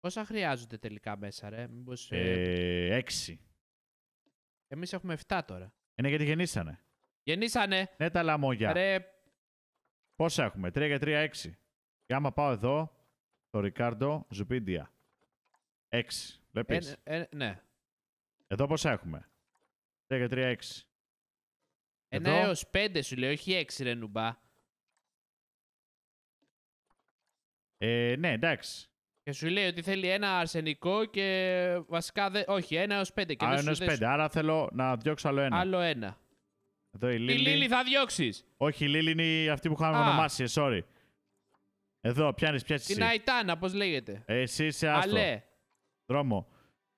Πόσα χρειάζονται τελικά μέσα, ρε; Μήπως... Ε... Ε, έξι. Εμείς έχουμε 7 τώρα. Είναι γιατί γεννήσανε. Γεννήσανε. Ναι τα λαμόγια. Ρε, Πόσα έχουμε; 3 και 3, 6. Και άμα πάω εδώ, το Ρικάρντο Ζουπίντια. 6. Βλέπεις; ε, ε, ναι. Εδώ πόσα έχουμε; 3 και 3, 6. Ένα Εδώ. έως 5 σου λέει, όχι 6 ρε νουμπά. Ε, ναι, εντάξει. Και σου λέει ότι θέλει ένα αρσενικό και βασικά δεν. Όχι, ένα έως πέντε. Και Άρα δεν σου- ένας δεν σου- πέντε. Άρα θέλω να διώξω άλλο ένα. Άλλο ένα. Εδώ η Τι Λίλη. Λίλη θα διώξεις. Όχι, η Λίλη είναι η- αυτή που είχαμε Α. ονομάσει. ε, Sorry. Εδώ, πιάνεις, πιάσεις. Την Αϊτάνα, πώς λέγεται. Ε, εσύ είσαι άστο. Αλέ, Δρόμο.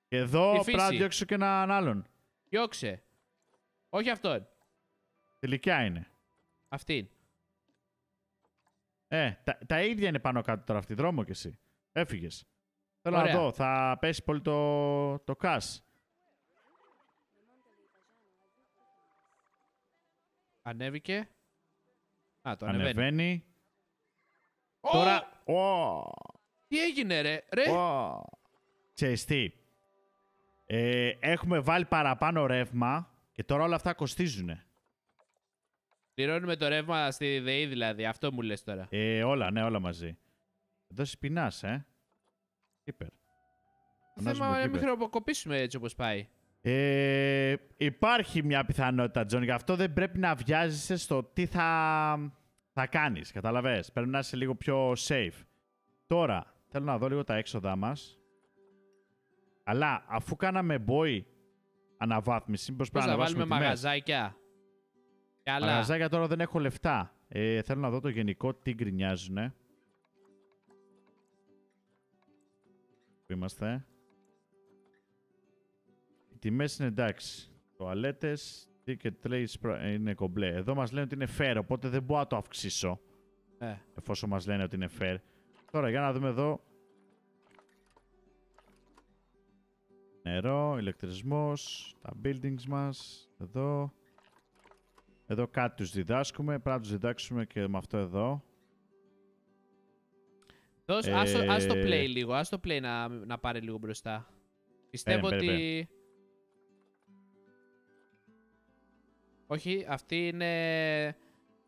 Και εδώ Η πρέπει να φύση. διώξω και έναν άλλον. διώξε. Όχι αυτόν. Τελικά είναι. Αυτήν. Ε, τα, τα ίδια είναι πάνω κάτω τώρα αυτή. Δρόμο κι εσύ. Έφυγες. Θέλω Ωραία. να δω. Θα πέσει πολύ το, το cash. Ανέβηκε. Α, το ανεβαίνει. Ανεβαίνει. Ω, Τώρα. Ω, Τι έγινε, ρε. ρε. ω. Ξέρεις τι. Ε, έχουμε βάλει παραπάνω ρεύμα και τώρα όλα αυτά κοστίζουν. Πληρώνουμε το ρεύμα στη ΔΕΗ δηλαδή. Αυτό μου λες τώρα. Ε, όλα, ναι, όλα μαζί. Εδώ σπινάς, ε. Keeper. Το Φωνάζουμε θέμα είναι να μην keeper. χρεοκοπήσουμε έτσι όπως πάει. Ε, υπάρχει μια πιθανότητα, Τζον. Γι' αυτό δεν πρέπει να βιάζεσαι στο τι θα, θα κάνεις. Κατάλαβες. Πρέπει να είσαι λίγο πιο safe. Τώρα, θέλω να δω λίγο τα έξοδά μας. Αλλά, αφού κάναμε boy αναβάθμιση, μήπως Πώς πρέπει να θα βάλουμε αναβάσουμε τιμές. μαγαζάκια; Και άλλα. Μαγαζάκια τώρα δεν έχω λεφτά. Ε, θέλω να δω το γενικό τι γκρινιάζουνε. Πού είμαστε; Οι τιμές είναι εντάξει. Τοαλέτες, ticket trays προ- ε, είναι κομπλέ. Εδώ μας λένε ότι είναι fair, οπότε δεν μπορώ να το αυξήσω. Ε, Εφόσον μας λένε ότι είναι fair. Τώρα, για να δούμε εδώ. Νερό, ηλεκτρισμός, τα buildings μας, εδώ. Εδώ κάτι τους διδάσκουμε, πρέπει να τους διδάξουμε και με αυτό εδώ. Δώσ, ας, το, ας το Ε, play λίγο, ας το play να, να πάρει λίγο μπροστά. Πιστεύω Περίμενε, ότι... Όχι, αυτή είναι,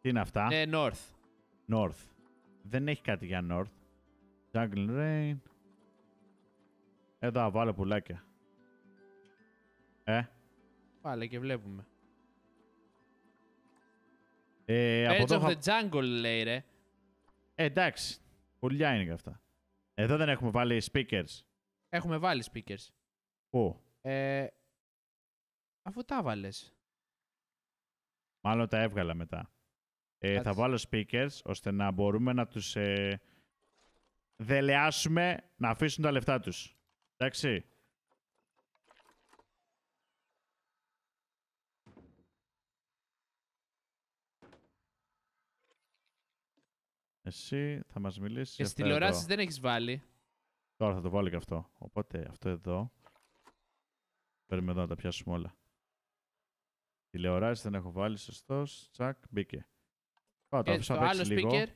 Τι είναι αυτά, είναι North. North. Δεν έχει κάτι για North. Jungle Rain. Εδώ, βάλω πουλάκια. Ε, Πάλε και βλέπουμε. ε από Edge εδώ of θα... the Jungle λέει ρε. Ε, εντάξει, πουλιά είναι και αυτά. Εδώ δεν έχουμε βάλει speakers. Έχουμε βάλει speakers. Πού; Ε, αφού τα βάλες. Μάλλον τα έβγαλα μετά. Ε, θα Κάτσε. βάλω speakers ώστε να μπορούμε να τους ε, δελεάσουμε να αφήσουν τα λεφτά τους. Εντάξει. Εσύ θα μας μιλήσεις Και για στις αυτά εδώ. τηλεοράσεις δεν έχεις βάλει. Τώρα θα το βάλω και αυτό. Οπότε αυτό εδώ. Παίρνουμε εδώ να τα πιάσουμε όλα. Τηλεοράσεις δεν έχω βάλει, σωστός. Τσακ, μπήκε. Τώρα το Και αφήσω στο να άλλο παίξει λίγο. speaker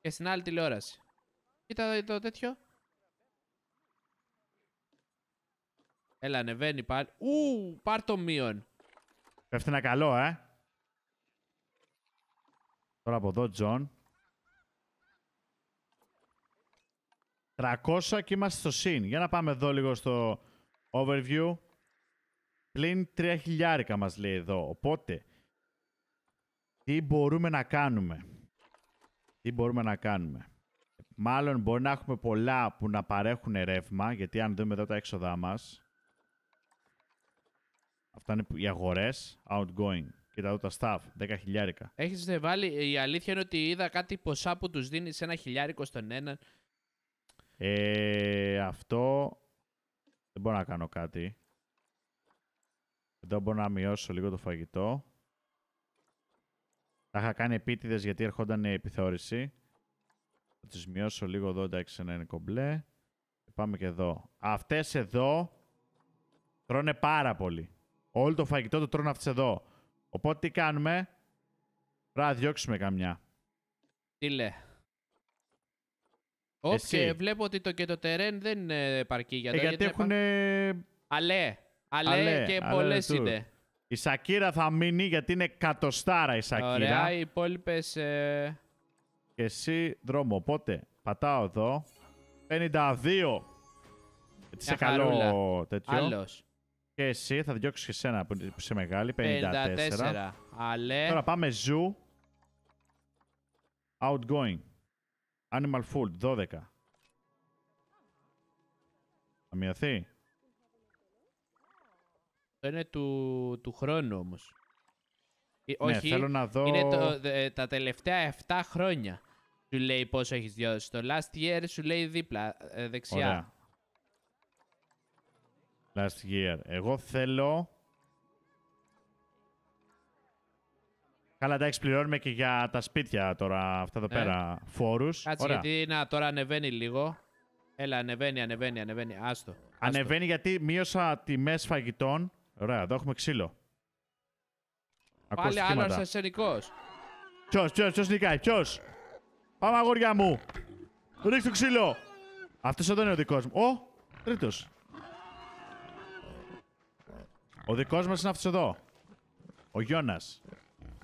και στην άλλη τηλεόραση. Κοίτα το τέτοιο. Έλα, ανεβαίνει πάλι. Ου, πάρ το μείον. Πέφτει ένα καλό, ε. Τώρα από εδώ, Τζον. 300 και είμαστε στο συν. Για να πάμε εδώ λίγο στο overview. Πλην 3 χιλιάρικα μας λέει εδώ. Οπότε, τι μπορούμε να κάνουμε; Τι μπορούμε να κάνουμε; Μάλλον μπορεί να έχουμε πολλά που να παρέχουν ρεύμα, γιατί αν δούμε εδώ τα έξοδά μας, αυτά είναι που- οι αγορές, outgoing. Κοίτα εδώ τα staff, 10 χιλιάρικα. Έχεις ε, βάλει. Η αλήθεια είναι ότι είδα κάτι ποσά που τους δίνεις ένα χιλιάρικο στον έναν. Ε, αυτό δεν μπορώ να κάνω κάτι. Εδώ μπορώ να μειώσω λίγο το φαγητό. Τα είχα κάνει επίτηδες γιατί έρχονταν η επιθεώρηση. Θα τις μειώσω λίγο εδώ, εντάξει, να είναι κομπλέ. Και πάμε και εδώ. Αυτές εδώ τρώνε πάρα πολύ. Όλο το φαγητό το τρώνε αυτές εδώ. Οπότε τι κάνουμε; Πρέπει να διώξουμε καμιά. Τι λέει. Όπ, Εσύ. και βλέπω ότι το και το τερέν δεν είναι επαρκή για Ε, το. γιατί είναι πα- έχουν Αλέ. Αλέ, Αλέ, και αλέ πολλές του. είναι. Η Σακύρα θα μείνει γιατί είναι κατοστάρα η Σακύρα. Ωραία, οι υπόλοιπες. Ε... Και εσύ δρόμο. Οπότε πατάω εδώ. 52. Έτσι σε Μια καλό χαρούλα. τέτοιο. Άλλος. Και εσύ θα διώξεις και εσένα που που είσαι μεγάλη. 54. 54. Τώρα Αλέ. πάμε ζου. Outgoing. Animal food, 12. Θα μειωθεί. Αυτό είναι του, του χρόνου όμως. Ε, Ναι, όχι, θέλω να δω... είναι το, δε- τα τελευταία 7 χρόνια. Σου λέει πόσο έχεις διώσει. Το last year σου λέει δίπλα, ε, δεξιά. Ωραία. Last year. Εγώ θέλω... Καλά, εντάξει, πληρώνουμε και για τα σπίτια τώρα, αυτά εδώ Ναι. πέρα, φόρους. Κάτσε Ωραία. γιατί να, τώρα ανεβαίνει λίγο. Έλα, ανεβαίνει, ανεβαίνει, ανεβαίνει. Άστο. άστο. Ανεβαίνει γιατί μείωσα τιμές φαγητών. Ωραία, εδώ έχουμε ξύλο. Ακούω Πάλι άλλος στοιχήματα. αρσενικός. Ποιος, ποιος, ποιος νικάει, ποιος; Πάμε αγόρια μου. Ρίξ το ξύλο. Αυτός εδώ είναι ο δικός μου. Ω, τρίτος. Ο δικός μας είναι αυτός εδώ. Ο Γιώνας.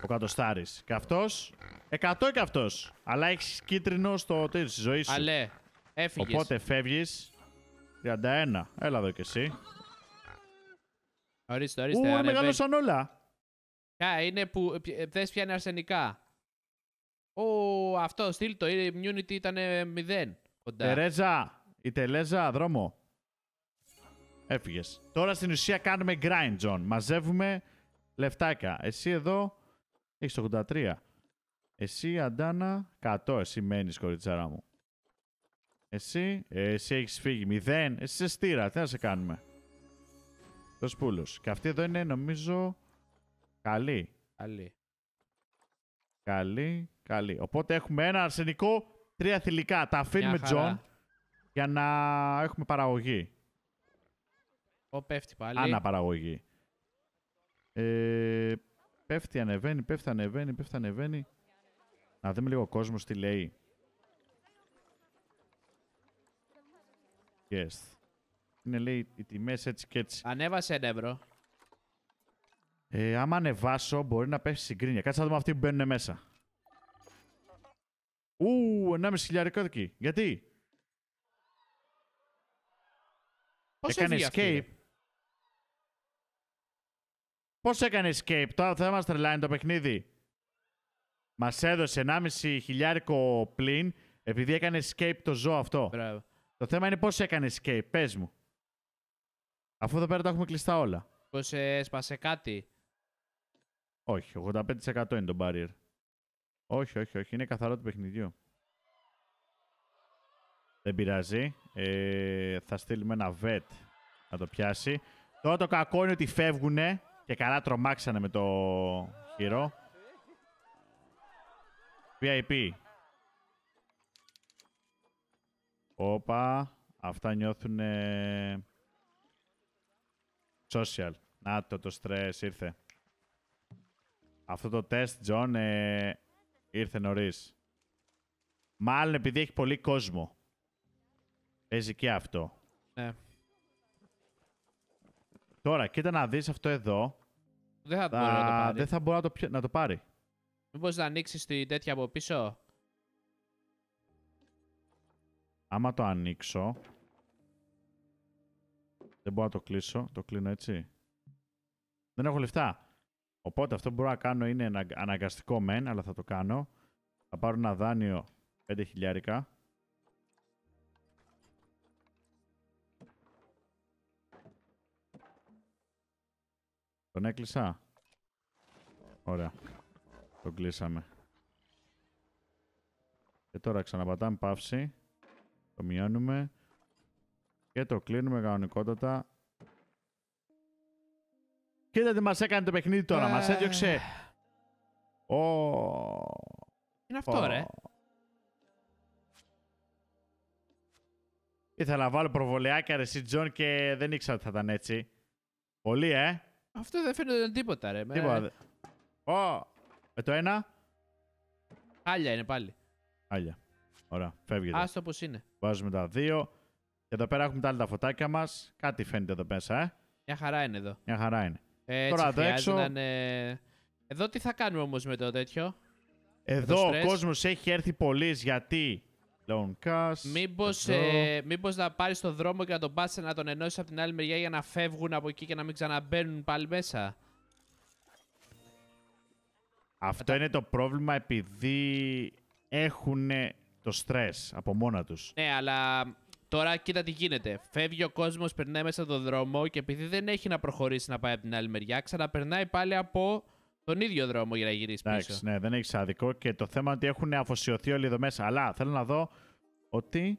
Ο κατοστάρης. Και αυτός, 100 και αυτός. Αλλά έχεις κίτρινο στο τέλος της ζωής σου. Αλέ, έφυγες. Οπότε φεύγεις. 31. Έλα εδώ κι εσύ. Ορίστε, Ου, ορίστε. ανεβαίνει. μεγάλωσαν όλα. Ποια είναι που. ποι- Δες ποια είναι αρσενικά. Ω, αυτό, στείλ το. Η immunity ήταν 0. Κοντά. Τερέζα, η Τελέζα, δρόμο. Έφυγες. Τώρα στην ουσία κάνουμε grind, John. Μαζεύουμε λεφτάκα. Εσύ εδώ έχεις 83. Εσύ, Αντάνα, 100. Εσύ μένεις, κοριτσάρα μου. Εσύ, εσύ έχεις φύγει. 0. Εσύ σε στήρα. Τι να σε κάνουμε. Το σπούλο. Και αυτή εδώ είναι, νομίζω, καλή. Καλή. Καλή, καλή. Οπότε έχουμε ένα αρσενικό, τρία θηλυκά. Τα αφήνουμε, Μια χαρά. Τζον, για να έχουμε παραγωγή. Ω, πέφτει πάλι. Αναπαραγωγή. Ε, πέφτει, ανεβαίνει, πέφτει, ανεβαίνει, πέφτει, ανεβαίνει. Να δούμε λίγο ο κόσμος τι λέει. Yes. Είναι λέει οι τιμές έτσι και έτσι. Ανέβασε ένα ευρώ. Ε, άμα ανεβάσω μπορεί να πέσει συγκρίνια. Κάτσε να δούμε αυτοί που μπαίνουν μέσα. Ου, 1,5 χιλιάρικο εκεί. Γιατί; Πώς έκανε έφυγε αυτή, escape. ρε; Πώς έκανε escape, τώρα θα μας τρελάνει το παιχνίδι. Μας έδωσε 1,5 χιλιάρικο πλήν επειδή έκανε escape το ζώο αυτό. Μπράβο. Το θέμα είναι πώς έκανε escape, πες μου. Αφού εδώ πέρα τα έχουμε κλειστά όλα. Πώς ε, έσπασε κάτι; Όχι, 85% είναι το barrier. Όχι, όχι, όχι. Είναι καθαρό του παιχνιδιού. Δεν πειράζει. Ε, θα στείλουμε ένα vet να το πιάσει. Τώρα το κακό είναι ότι φεύγουνε και καλά τρομάξανε με το χειρό. VIP. Όπα. Αυτά νιώθουν social. Να το, το stress ήρθε. Αυτό το τεστ, Τζον, ε, ήρθε νωρίς. Μάλλον επειδή έχει πολύ κόσμο. Παίζει και αυτό. Ναι. Τώρα, κοίτα να δεις αυτό εδώ. Δεν θα θα- μπορώ να το πάρει. δεν θα μπορεί να το, πιω- να το πάρει. Μήπως να ανοίξεις την τέτοια από πίσω; Άμα το ανοίξω... Δεν μπορώ να το κλείσω. Το κλείνω έτσι. Δεν έχω λεφτά. Οπότε αυτό που μπορώ να κάνω είναι ανα- αναγκαστικό μεν, αλλά θα το κάνω. Θα πάρω ένα δάνειο 5 χιλιάρικα. Τον έκλεισα. Ωραία. Τον κλείσαμε. Και τώρα ξαναπατάμε παύση. Το μειώνουμε. Και το κλείνουμε κανονικότατα. Κοίτα τι μας έκανε το παιχνίδι τώρα. Μας Ε. έδιωξε. Ω. Είναι αυτό, ρε. Ω. Ήθελα να βάλω προβολεάκια ρε εσύ Τζον και δεν ήξερα ότι θα ήταν έτσι. Πολύ, ε. Αυτό δεν φαίνεται τίποτα, ρε. Με- Τίποτα. δε- Ω. Με το ένα. Χάλια είναι πάλι. Άλλια. Ωραία. Φεύγετε. Άστο πώς είναι. Βάζουμε τα δύο. Και εδώ πέρα έχουμε τα άλλα τα φωτάκια μας. Κάτι φαίνεται εδώ μέσα, ε. Μια χαρά είναι εδώ. Μια χαρά είναι. Ε, Τώρα έτσι εδώ χρειάζεται έξω- να είναι... Εδώ τι θα κάνουμε όμως με το τέτοιο; Εδώ ο stress; κόσμος έχει έρθει πολύ γιατί. Lone Cast. Μήπως, εδώ. ε, μήπως να πάρεις το δρόμο και να τον πας να τον ενώσεις από την άλλη μεριά για να φεύγουν από εκεί και να μην ξαναμπαίνουν πάλι μέσα. Αυτό είναι το πρόβλημα επειδή έχουν το στρες από μόνα τους. Ναι, αλλά τώρα κοίτα τι γίνεται. Φεύγει ο κόσμος, περνάει μέσα τον δρόμο και επειδή δεν έχει να προχωρήσει να πάει από την άλλη μεριά, ξαναπερνάει πάλι από τον ίδιο δρόμο για να γυρίσεις πίσω. Εντάξει, ναι, δεν έχεις άδικο. Και το θέμα είναι ότι έχουν αφοσιωθεί όλοι εδώ μέσα. Αλλά θέλω να δω ότι.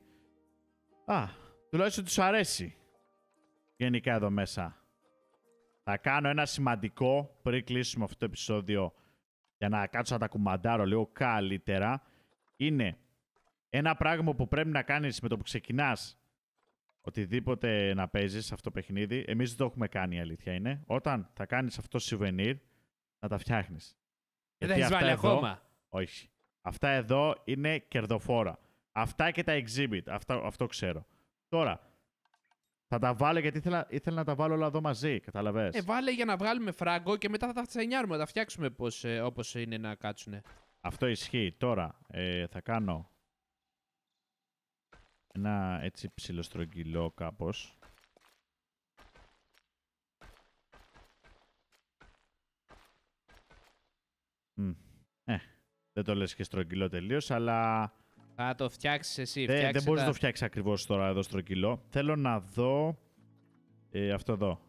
Α, τουλάχιστον τους αρέσει. Γενικά εδώ μέσα. Θα κάνω ένα σημαντικό πριν κλείσουμε αυτό το επεισόδιο για να κάτσω να τα κουμαντάρω λίγο καλύτερα. Είναι ένα πράγμα που πρέπει να κάνεις με το που ξεκινάς οτιδήποτε να παίζεις αυτό το παιχνίδι. Εμείς δεν το έχουμε κάνει η αλήθεια είναι. Όταν θα κάνεις αυτό το souvenir να τα φτιάχνεις. Δεν τα Γιατί έχεις αυτά βάλει εδώ- ακόμα. όχι. Αυτά εδώ είναι κερδοφόρα. Αυτά και τα exhibit. Αυτό, αυτό ξέρω. Τώρα, θα τα βάλω γιατί ήθελα, ήθελα να τα βάλω όλα εδώ μαζί. Καταλαβες. Ε, βάλε για να βγάλουμε φράγκο και μετά θα τα τσενιάρουμε, να τα φτιάξουμε πώς, ε, όπως είναι να κάτσουνε. Αυτό ισχύει. Τώρα, ε, θα κάνω ένα έτσι ψιλοστρογγυλό κάπως. Μμ. Ε, δεν το λες και στρογγυλό τελείως, αλλά Θα το φτιάξεις εσύ. δεν, δεν φτιάξε μπορείς να τα- το φτιάξεις ακριβώς τώρα εδώ στρογγυλό. Θέλω να δω ε, αυτό εδώ.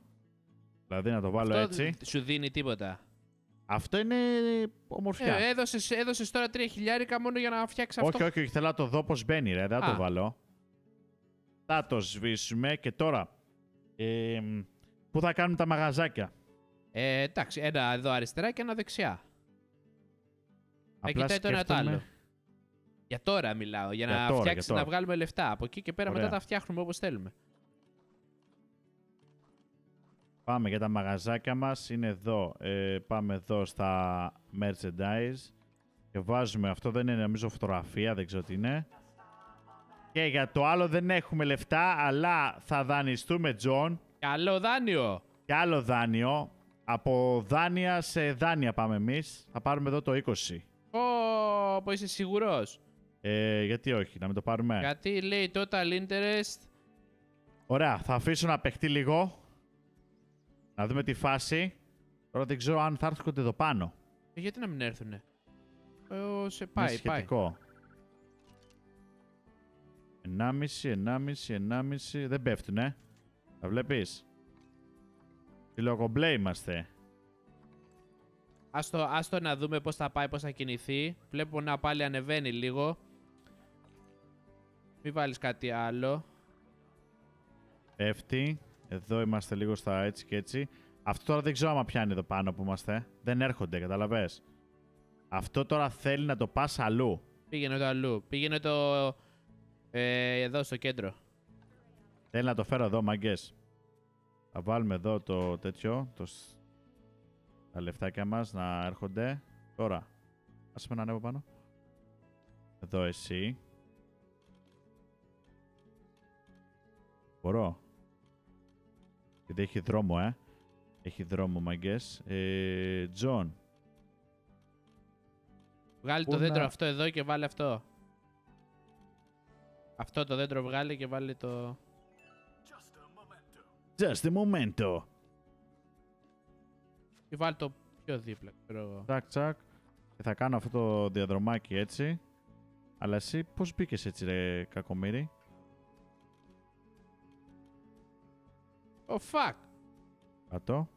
Δηλαδή να το βάλω Αυτό έτσι. δεν σου δίνει τίποτα. Αυτό είναι ομορφιά. Ε, έδωσες, έδωσες τώρα τρία χιλιάρικα μόνο για να φτιάξεις αυτό. Όχι, όχι, όχι, θέλω να το δω πώς μπαίνει, ρε. Δεν θα Α. το βάλω. Θα το σβήσουμε και τώρα. Ε, μ, πού θα κάνουμε τα μαγαζάκια; Ε, εντάξει, ένα εδώ αριστερά και ένα δεξιά. Θα Απλά κοιτάει το ένα το σκέφτομαι- άλλο. Για τώρα μιλάω, για, Για να τώρα, φτιάξει για να τώρα. βγάλουμε λεφτά. Από εκεί και πέρα Ωραία. μετά τα φτιάχνουμε όπως θέλουμε. Πάμε για τα μαγαζάκια μας. Είναι εδώ. Ε, πάμε εδώ στα merchandise. Και βάζουμε, αυτό δεν είναι νομίζω φωτογραφία, δεν ξέρω τι είναι. Και για το άλλο δεν έχουμε λεφτά, αλλά θα δανειστούμε, Τζον. Καλό δάνειο! Και άλλο δάνειο. Από δάνεια σε δάνεια πάμε εμείς. Θα πάρουμε εδώ το 20. Ω, που είσαι σίγουρος; Ε, γιατί όχι, να μην το πάρουμε. Γιατί λέει total interest. Ωραία, θα αφήσω να παιχτεί λίγο. Να δούμε τη φάση. Τώρα δεν ξέρω αν θα έρθουν εδώ πάνω. Ε, γιατί να μην έρθουνε; Ε, σε Είναι πάει, πάει. σχετικό. 1,5, 1,5, 1,5. Δεν πέφτουνε. Τα βλέπεις; Τηλοκομπλέ είμαστε. Άστο, άστο να δούμε πώς θα πάει, πώς θα κινηθεί. Βλέπω να πάλι ανεβαίνει λίγο. Μην βάλεις κάτι άλλο. Πέφτει. Εδώ είμαστε λίγο στα έτσι και έτσι. Αυτό τώρα δεν ξέρω άμα πιάνει εδώ πάνω που είμαστε. Δεν έρχονται, καταλαβες. Αυτό τώρα θέλει να το πας αλλού. Πήγαινε το αλλού. Πήγαινε το... Ε, εδώ στο κέντρο. Θέλει να το φέρω εδώ, μαγκές. Θα βάλουμε εδώ το τέτοιο, το... σ- τα λεφτάκια μας να έρχονται. Τώρα, άσε με να ανέβω πάνω. Εδώ εσύ. Μπορώ. Γιατί έχει δρόμο, ε. Έχει δρόμο, μάγκες. Ε, Τζον. Βγάλε Πού το δέντρο να- αυτό εδώ και βάλε αυτό. Αυτό το δέντρο βγάλε και βάλε το... Just a momento. Και βάλε το πιο δίπλα, ξέρω εγώ. Τσακ, τσακ. Και θα κάνω αυτό το διαδρομάκι έτσι. Αλλά εσύ πώς μπήκες έτσι ρε κακομύρι. Oh, fuck! Κάτω.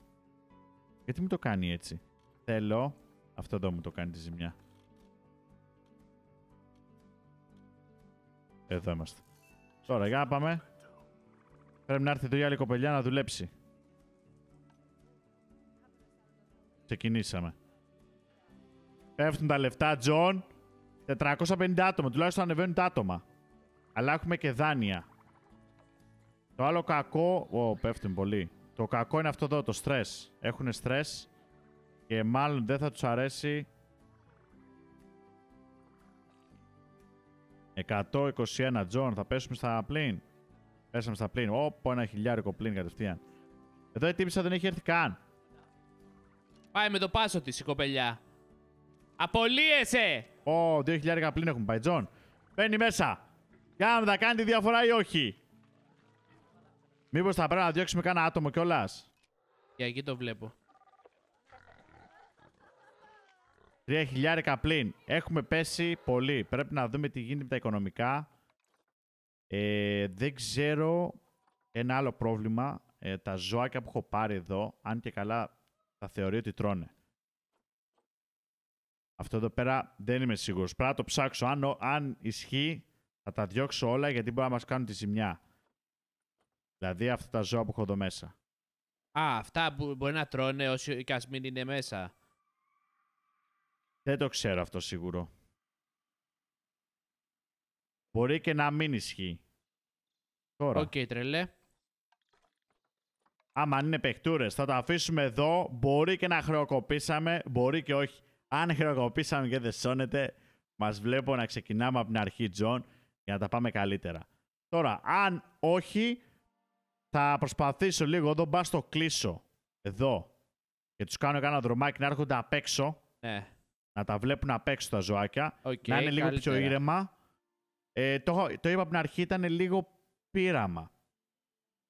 Γιατί μου το κάνει έτσι; Θέλω. Αυτό εδώ μου το κάνει τη ζημιά. Εδώ είμαστε. Τώρα, για να πάμε. Πρέπει να έρθει εδώ η άλλη κοπελιά να δουλέψει. Ξεκινήσαμε. Πέφτουν τα λεφτά, Τζον. 450 άτομα. Τουλάχιστον ανεβαίνουν τα άτομα. Αλλά έχουμε και δάνεια. Το άλλο κακό... Ω, πέφτουν πολύ. Το κακό είναι αυτό εδώ, το στρες. Έχουν στρες και μάλλον δεν θα τους αρέσει 121, Τζον, θα πέσουμε στα πλην. Πέσαμε στα πλην. Όπα, ένα χιλιάρικο πλην κατευθείαν. Εδώ η τύπισσα δεν έχει έρθει καν. Πάει με το πάσο της η κοπελιά. Απολύεσαι! Ω, δύο χιλιάρικα πλην έχουν πάει, Τζον. Μπαίνει μέσα. Για να δούμε, θα κάνει τη διαφορά ή όχι. Μήπως θα πρέπει να διώξουμε κάνα άτομο κιόλας; Για εκεί το βλέπω. Τρία χιλιάρικα πλην. Έχουμε πέσει πολύ. Πρέπει να δούμε τι γίνεται με τα οικονομικά. Ε, δεν ξέρω ένα άλλο πρόβλημα. Ε, τα ζωάκια που έχω πάρει εδώ, αν και καλά θα θεωρεί ότι τρώνε. Αυτό εδώ πέρα δεν είμαι σίγουρος. Πρέπει να το ψάξω. Αν, ο- αν ισχύει, θα τα διώξω όλα γιατί μπορεί να μας κάνουν τη ζημιά. Δηλαδή αυτά τα ζώα που έχω εδώ μέσα. Α, αυτά που μπορεί να τρώνε όσοι η κασμίνη είναι μέσα. Δεν το ξέρω αυτό σίγουρο. Μπορεί και να μην ισχύει. Τώρα. Οκ, τρελέ. Άμα αν είναι παιχτούρες, θα τα αφήσουμε εδώ. Μπορεί και να χρεοκοπήσαμε, μπορεί και όχι. Αν χρεοκοπήσαμε και δεν σώνεται, μας βλέπω να ξεκινάμε από την αρχή, Τζον, για να τα πάμε καλύτερα. Τώρα, αν όχι, θα προσπαθήσω λίγο εδώ, μπα το κλείσω. Εδώ. Και τους κάνω κάνα δρομάκι να έρχονται απ' έξω. Ναι. Να τα βλέπουν απ' έξω τα ζωάκια. Οκ, να είναι λίγο πιο καλύτερα. ήρεμα. Ε, το, έχω- το είπα από την αρχή, ήταν λίγο πείραμα.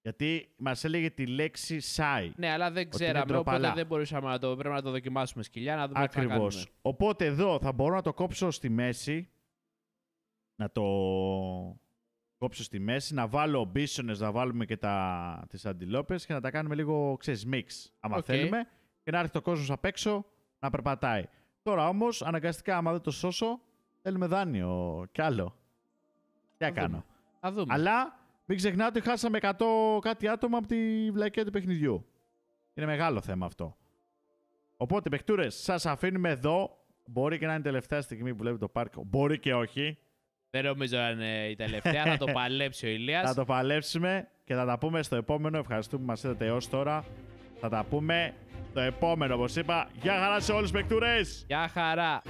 Γιατί μας έλεγε τη λέξη shy. Ναι, αλλά δεν είναι ξέραμε, οπότε ντροπαλά. δεν μπορούσαμε να το, πρέπει να το δοκιμάσουμε σκυλιά, να δούμε τι θα Ακριβώς. κάνουμε. Οπότε εδώ θα μπορώ να το κόψω στη μέση. Να το κόψω στη μέση. Να βάλω μπίσονες, να βάλουμε και τα, τις αντιλόπες και να τα κάνουμε λίγο, ξέρεις, mix. Άμα Οκ. θέλουμε. Και να έρθει το κόσμος απ' έξω να περπατάει. Τώρα όμως, αναγκαστικά, άμα δεν το σώσω, θέλουμε δάνειο κι άλλο. Τι να Θα κάνω. δούμε. Θα δούμε. Αλλά μην ξεχνάτε ότι χάσαμε 100 κάτι άτομα από τη βλακία του παιχνιδιού. Είναι μεγάλο θέμα αυτό. Οπότε, παιχτούρες, σας αφήνουμε εδώ. Μπορεί και να είναι η τελευταία στιγμή που βλέπει το πάρκο. Μπορεί και όχι. Δεν νομίζω να είναι η τελευταία, θα το παλέψει ο Ηλίας. Θα το παλέψουμε και θα τα πούμε στο επόμενο. Ευχαριστούμε που μας είδατε έως τώρα. Θα τα πούμε στο επόμενο, όπως είπα. Γεια χαρά σε όλους, παιχτούρες! Γεια χαρά.